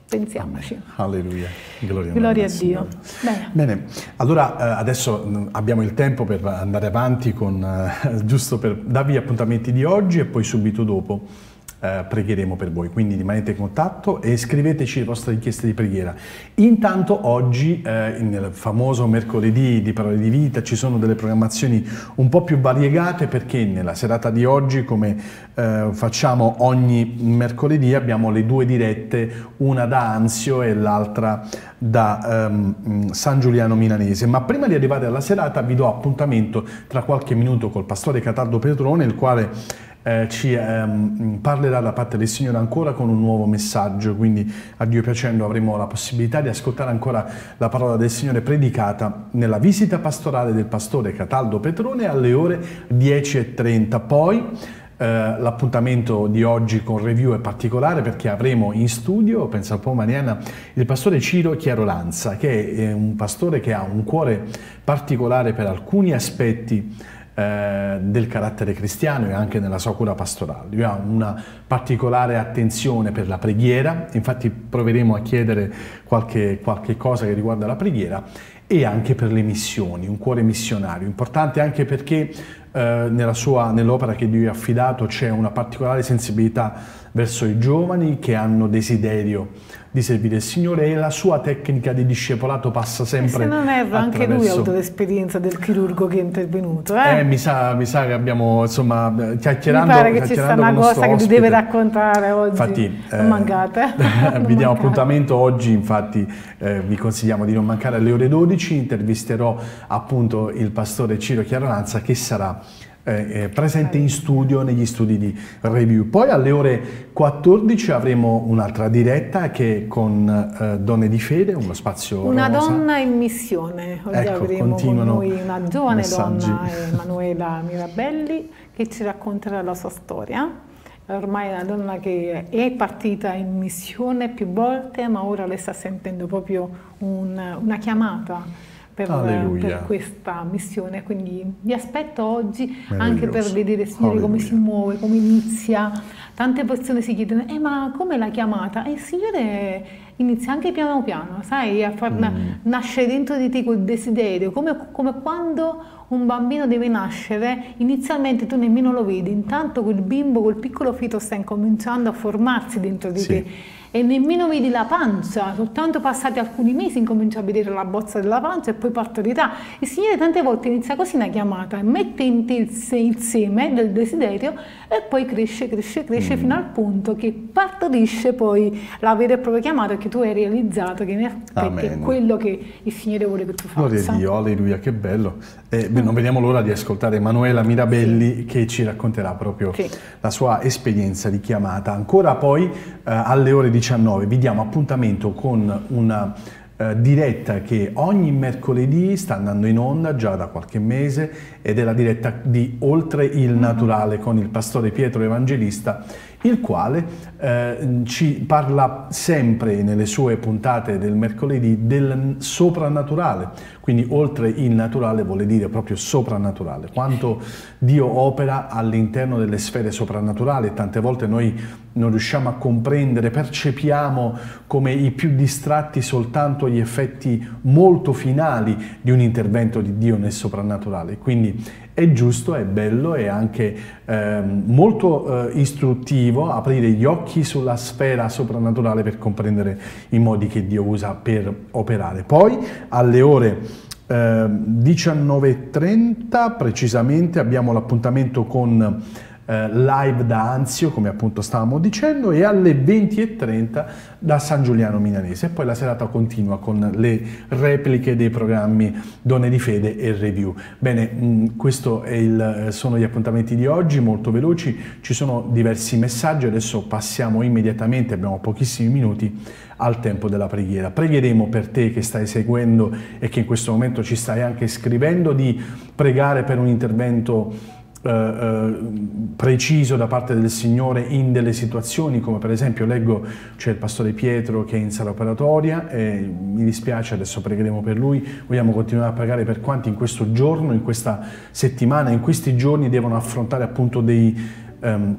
Pensiamoci. Alleluia. Gloria, Gloria a Dio. Bene. Bene. allora eh, adesso mm, abbiamo il tempo per andare avanti con, eh, giusto per darvi gli appuntamenti di oggi e poi subito dopo eh, pregheremo per voi. Quindi rimanete in contatto e scriveteci le vostre richieste di preghiera. Intanto oggi, eh, nel famoso mercoledì di Parole di Vita, ci sono delle programmazioni un po' più variegate perché nella serata di oggi, come eh, facciamo ogni mercoledì, abbiamo le due dirette, una da Anzio e l'altra da um, San Giuliano Milanese. Ma prima di arrivare alla serata vi do appuntamento tra qualche minuto col pastore Catardo Petrone, il quale eh, ci ehm, parlerà da parte del Signore ancora con un nuovo messaggio, quindi a Dio piacendo avremo la possibilità di ascoltare ancora la parola del Signore predicata nella visita pastorale del pastore Cataldo Petrone alle ore 10.30. Poi eh, l'appuntamento di oggi con review è particolare perché avremo in studio, pensa un po' Mariana, il pastore Ciro Chiarolanza, che è un pastore che ha un cuore particolare per alcuni aspetti eh, del carattere cristiano e anche nella sua cura pastorale. Lui ha una particolare attenzione per la preghiera, infatti proveremo a chiedere qualche, qualche cosa che riguarda la preghiera e anche per le missioni, un cuore missionario, importante anche perché eh, nell'opera che Dio ha affidato c'è una particolare sensibilità verso i giovani che hanno desiderio di servire il Signore e la sua tecnica di discepolato passa sempre. E se non erro, anche lui ha avuto l'esperienza del chirurgo che è intervenuto. Eh? Eh, mi, sa, mi, sa, che abbiamo insomma chiacchierando. Mi pare che ci sta una cosa che ti deve raccontare oggi. Infatti, non eh, mancate. non vi diamo appuntamento oggi, infatti eh, vi consigliamo di non mancare alle ore 12. Intervisterò appunto il pastore Ciro Chiaranza che sarà eh, presente in studio negli studi di review. Poi alle ore 14 avremo un'altra diretta che è con eh, Donne di Fede, uno spazio Una rosa. donna in missione. Oggi ecco, avremo con noi una giovane messaggi. donna, Emanuela Mirabelli, che ci racconterà la sua storia. Ormai è una donna che è partita in missione più volte, ma ora le sta sentendo proprio un, una chiamata per, per, questa missione. Quindi vi aspetto oggi anche per vedere Signore come si muove, come inizia. Tante persone si chiedono, eh, ma come l'ha chiamata? E il Signore inizia anche piano piano, sai, a far mm. nascere dentro di te quel desiderio, come, come quando un bambino deve nascere, inizialmente tu nemmeno lo vedi, intanto quel bimbo, quel piccolo feto sta incominciando a formarsi dentro di sì. te e nemmeno vedi la pancia, soltanto passati alcuni mesi incominci a vedere la bozza della pancia e poi partorirà. Il Signore tante volte inizia così una chiamata, mette in te il seme del desiderio e poi cresce, cresce, cresce mm. fino al punto che partorisce poi la vera e propria chiamata che tu hai realizzato, che, è quello che il Signore vuole che tu faccia. Gloria a Dio, alleluia, che bello. Eh, mm. Non vediamo l'ora di ascoltare Emanuela Mirabelli sì. che ci racconterà proprio sì. la sua esperienza di chiamata. Ancora poi eh, alle ore 19 vi diamo appuntamento con una eh, diretta che ogni mercoledì sta andando in onda già da qualche mese ed è la diretta di Oltre il Naturale con il pastore Pietro Evangelista il quale eh, ci parla sempre nelle sue puntate del mercoledì del soprannaturale, quindi oltre il naturale vuole dire proprio soprannaturale, quanto Dio opera all'interno delle sfere soprannaturali, tante volte noi non riusciamo a comprendere, percepiamo come i più distratti soltanto gli effetti molto finali di un intervento di Dio nel soprannaturale, quindi è giusto, è bello e anche eh, molto eh, istruttivo aprire gli occhi sulla sfera soprannaturale per comprendere i modi che Dio usa per operare. Poi alle ore eh, 19.30 precisamente abbiamo l'appuntamento con live da Anzio, come appunto stavamo dicendo, e alle 20.30 da San Giuliano Milanese. E poi la serata continua con le repliche dei programmi Donne di Fede e Review. Bene, mh, questi sono gli appuntamenti di oggi, molto veloci, ci sono diversi messaggi, adesso passiamo immediatamente, abbiamo pochissimi minuti, al tempo della preghiera. Pregheremo per te che stai seguendo e che in questo momento ci stai anche scrivendo di pregare per un intervento eh, eh, preciso da parte del Signore in delle situazioni come per esempio leggo c'è il pastore Pietro che è in sala operatoria e mi dispiace adesso pregheremo per lui. Vogliamo continuare a pregare per quanti in questo giorno in questa settimana in questi giorni devono affrontare appunto dei um,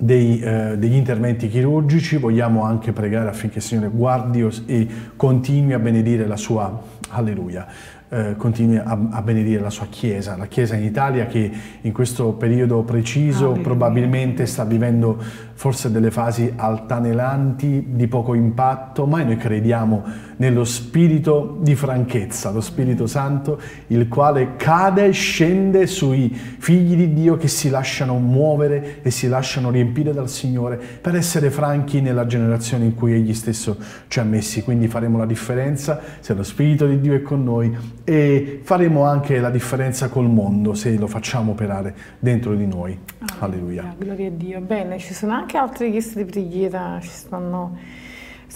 dei, eh, degli interventi chirurgici, vogliamo anche pregare affinché il Signore guardi e continui a benedire la sua, alleluia, eh, continui a, a, benedire la sua Chiesa, la Chiesa in Italia che in questo periodo preciso Alleluia. probabilmente sta vivendo forse delle fasi altanelanti, di poco impatto, ma noi crediamo nello spirito di franchezza, lo Spirito Santo, il quale cade e scende sui figli di Dio che si lasciano muovere e si lasciano riempire dal Signore per essere franchi nella generazione in cui Egli stesso ci ha messi. Quindi faremo la differenza se lo Spirito di Dio è con noi e faremo anche la differenza col mondo se lo facciamo operare dentro di noi. Alleluia. Alleluia. Gloria a Dio. Bene, ci sono anche altre richieste di preghiera, ci stanno...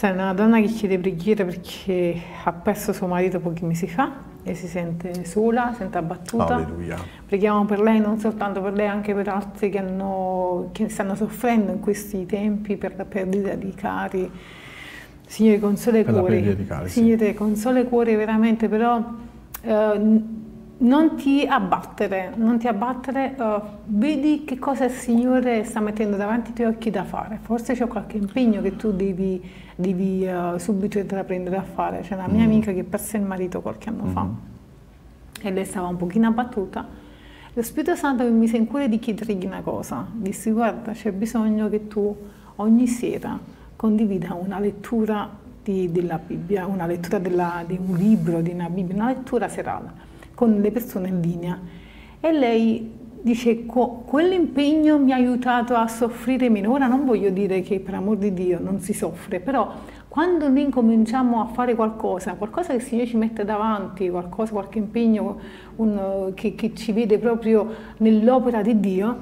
Sai, una donna che chiede preghiera perché ha perso suo marito pochi mesi fa e si sente sola, sente abbattuta. Alleluia. Preghiamo per lei, non soltanto per lei, anche per altri che, hanno, che stanno soffrendo in questi tempi per la perdita di cari. Signore, consola i cuori. Signore, sì. consola i cuori veramente, però eh, non ti abbattere, non ti abbattere, uh, vedi che cosa il Signore sta mettendo davanti ai tuoi occhi da fare. Forse c'è qualche impegno che tu devi, devi uh, subito intraprendere a fare. C'è una mia mm. amica che perse il marito qualche anno mm. fa e lei stava un pochino abbattuta. Lo Spirito Santo mi mise in cuore di chiedergli una cosa. Dissi, guarda, c'è bisogno che tu ogni sera condivida una lettura di, della Bibbia, una lettura della, di un libro, di una Bibbia, una lettura serale con le persone in linea e lei dice quell'impegno mi ha aiutato a soffrire meno. Ora non voglio dire che per amor di Dio non si soffre, però quando noi cominciamo a fare qualcosa, qualcosa che il Signore ci mette davanti, qualcosa, qualche impegno un, che, che ci vede proprio nell'opera di Dio,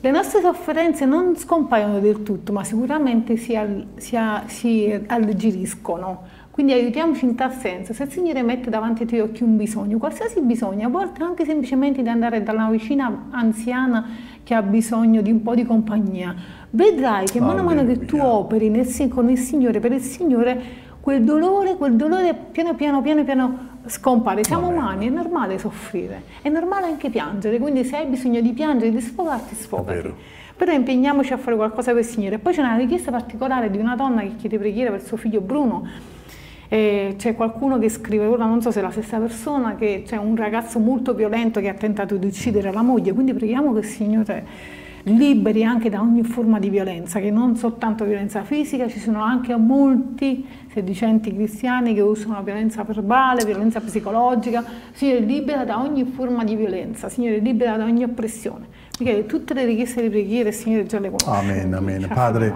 le nostre sofferenze non scompaiono del tutto, ma sicuramente si, si, si alleggeriscono quindi aiutiamoci in tal senso, se il Signore mette davanti ai tuoi occhi un bisogno, qualsiasi bisogno, a volte anche semplicemente di andare dalla vicina anziana che ha bisogno di un po' di compagnia, vedrai che mano a mano che tu operi nel, con il Signore, per il Signore, quel dolore, quel dolore piano piano, piano piano scompare. Siamo Vabbè. umani, è normale soffrire, è normale anche piangere, quindi se hai bisogno di piangere, di sfogarti, sfogati. Però impegniamoci a fare qualcosa per il Signore. Poi c'è una richiesta particolare di una donna che chiede preghiera per suo figlio Bruno, e c'è qualcuno che scrive, ora non so se è la stessa persona, che c'è un ragazzo molto violento che ha tentato di uccidere la moglie, quindi preghiamo che il Signore liberi anche da ogni forma di violenza, che non soltanto violenza fisica, ci sono anche molti sedicenti cristiani che usano violenza verbale, violenza psicologica. Signore, libera da ogni forma di violenza, Signore, libera da ogni oppressione. Michele, tutte le richieste di preghiera, Signore, già le conosce. Amen, amen. Padre,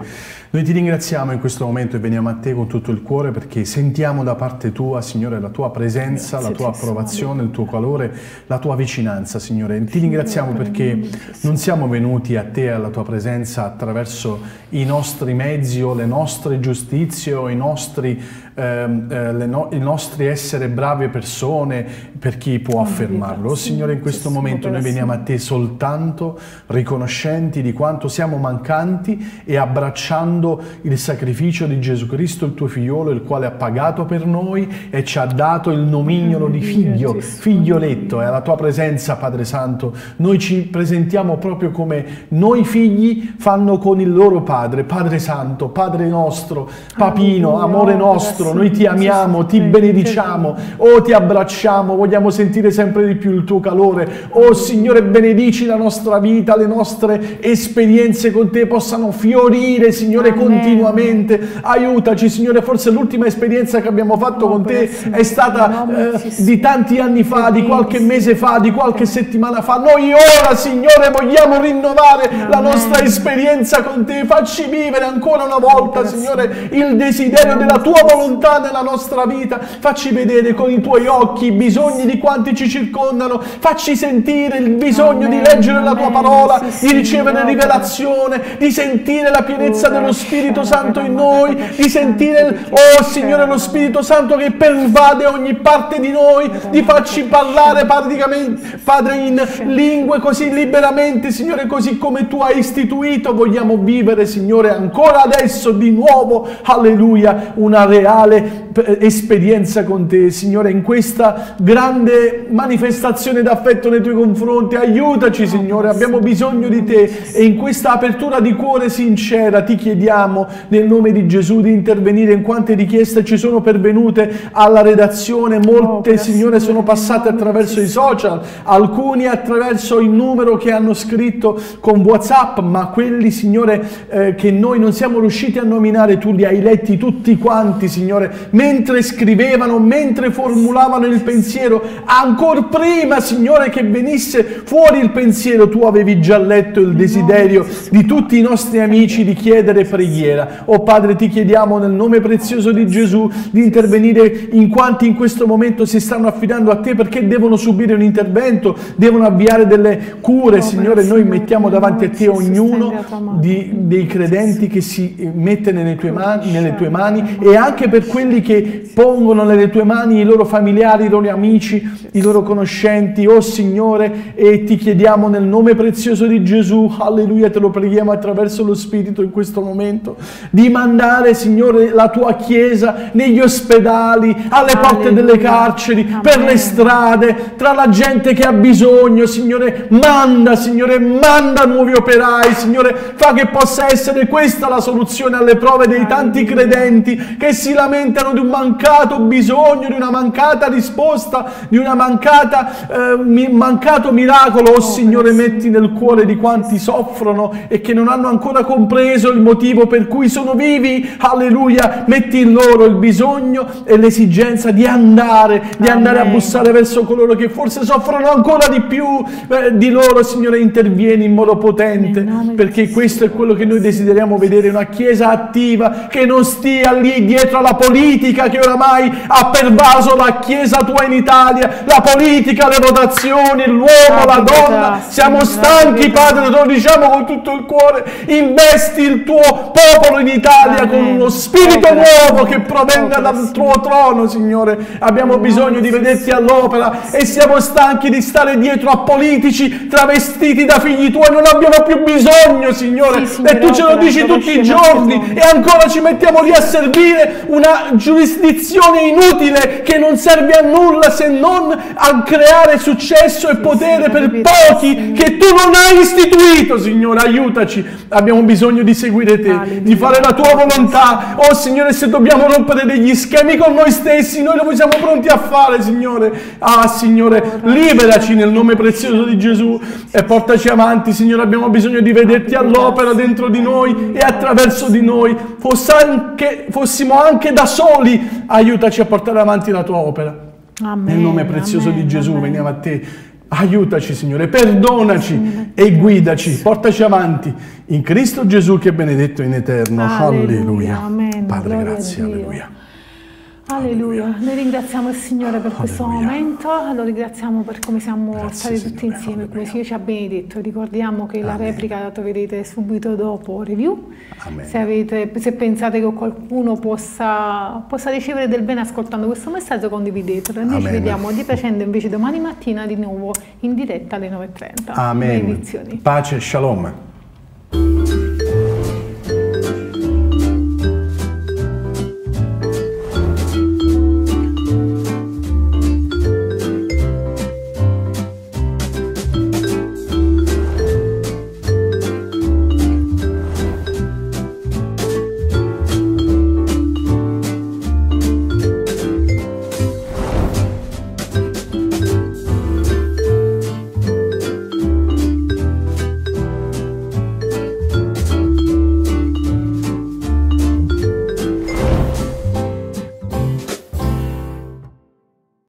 noi ti ringraziamo in questo momento e veniamo a te con tutto il cuore perché sentiamo da parte tua, Signore, la tua presenza, Grazie, la tua approvazione, il tuo calore, la tua vicinanza, Signore. Ti ringraziamo perché non siamo venuti a te, alla tua presenza, attraverso i nostri mezzi o le nostre giustizie o i nostri ehm, eh, no, i nostri essere brave persone per chi può affermarlo. Oh, Signore, in questo momento noi veniamo a te soltanto riconoscenti di quanto siamo mancanti e abbracciando il sacrificio di Gesù Cristo, il tuo figliolo, il quale ha pagato per noi e ci ha dato il nomignolo di figlio, figlioletto. E alla tua presenza, Padre Santo, noi ci presentiamo proprio come noi figli fanno con il loro Padre, Padre Santo, Padre nostro, Papino, amore nostro nostro, noi ti amiamo, ti benediciamo, oh ti abbracciamo, vogliamo sentire sempre di più il tuo calore. Oh Signore, benedici la nostra vita, le nostre esperienze con te possano fiorire, Signore, Amen. continuamente. Aiutaci, Signore, forse l'ultima esperienza che abbiamo fatto con te è stata eh, di tanti anni fa, di qualche mese fa, di qualche settimana fa. Noi ora, Signore, vogliamo rinnovare Amen. la nostra esperienza con te. Facci vivere ancora una volta, Signore, il desiderio della tua volontà volontà nella nostra vita. Facci vedere con i tuoi occhi i bisogni di quanti ci circondano. Facci sentire il bisogno amen, di leggere amen, la tua parola, sì, di ricevere sì, rivelazione, di sentire la pienezza dello Spirito Santo in noi, di sentire, oh Signore, lo Spirito Santo che pervade ogni parte di noi, di farci parlare praticamente, Padre, in lingue così liberamente, Signore, così come tu hai istituito. Vogliamo vivere, Signore, ancora adesso di nuovo, alleluia, una reale reale esperienza con te, Signore, in questa grande manifestazione d'affetto nei tuoi confronti. Aiutaci, Signore, abbiamo bisogno di te e in questa apertura di cuore sincera ti chiediamo nel nome di Gesù di intervenire in quante richieste ci sono pervenute alla redazione. Molte, Signore, sono passate attraverso i social, alcuni attraverso il numero che hanno scritto con WhatsApp, ma quelli, Signore, eh, che noi non siamo riusciti a nominare, tu li hai letti tutti quanti, Signore Signore, mentre scrivevano, mentre formulavano il pensiero, ancora prima, Signore, che venisse fuori il pensiero, tu avevi già letto il desiderio di tutti i nostri amici di chiedere preghiera. Oh Padre, ti chiediamo nel nome prezioso di Gesù di intervenire in quanti in questo momento si stanno affidando a te perché devono subire un intervento, devono avviare delle cure, Signore. Noi mettiamo davanti a te ognuno di, dei credenti che si mette nelle tue, mani, nelle tue mani e anche per quelli che pongono nelle tue mani i loro familiari, i loro amici, i loro conoscenti. Oh Signore, e ti chiediamo nel nome prezioso di Gesù, alleluia, te lo preghiamo attraverso lo Spirito in questo momento, di mandare, Signore, la tua Chiesa negli ospedali, alle porte delle carceri, Amen. per le strade, tra la gente che ha bisogno, Signore, manda, Signore, manda nuovi operai, Signore, fa che possa essere questa la soluzione alle prove dei tanti credenti che si lamentano di un mancato bisogno, di una mancata risposta, di mancata, eh, mancato miracolo. Oh, oh Signore, metti nel cuore di quanti soffrono e che non hanno ancora compreso il motivo per cui sono vivi. Alleluia, metti in loro il bisogno e l'esigenza di andare, di Amen. andare a bussare verso coloro che forse soffrono ancora di più eh, di loro. Signore, intervieni in modo potente perché questo è quello che noi desideriamo vedere, una Chiesa attiva che non stia lì dietro alla politica che oramai ha pervaso la Chiesa tua in Italia, la politica, le votazioni, l'uomo, la donna. Siamo stanchi, Padre, te lo diciamo con tutto il cuore. Investi il tuo popolo in Italia con uno spirito nuovo che provenga dal tuo trono, Signore. Abbiamo bisogno di vederti all'opera e siamo stanchi di stare dietro a politici travestiti da figli tuoi. Non abbiamo più bisogno, Signore. e tu ce lo dici tutti i giorni e ancora ci mettiamo lì a servire una giurisdizione inutile che non serve a nulla se non a creare successo e potere per pochi che tu non hai istituito, Signore. Aiutaci. Abbiamo bisogno di seguire te, di fare la tua volontà. Oh Signore, se dobbiamo rompere degli schemi con noi stessi, noi lo siamo pronti a fare, Signore. Ah, Signore, liberaci nel nome prezioso di Gesù e portaci avanti, Signore. Abbiamo bisogno di vederti all'opera dentro di noi e attraverso di noi. Anche, fossimo anche da soli, aiutaci a portare avanti la tua opera. Amen, Nel nome prezioso amen, di Gesù amen. veniamo a te. Aiutaci, Signore, perdonaci e guidaci, portaci avanti. In Cristo Gesù che è benedetto in eterno. Alleluia. alleluia. Padre, grazie, alleluia. Alleluia, noi ringraziamo il Signore per Alleluia. questo momento, lo ringraziamo per come siamo Grazie, stati tutti insieme, come il Signore ci ha benedetto. Ricordiamo che Amen. la replica la troverete subito dopo review. Se, avete, se, pensate che qualcuno possa, possa, ricevere del bene ascoltando questo messaggio, condividetelo. Noi Amen. ci vediamo di piacendo invece domani mattina di nuovo in diretta alle 9.30. Amen. Pace, shalom.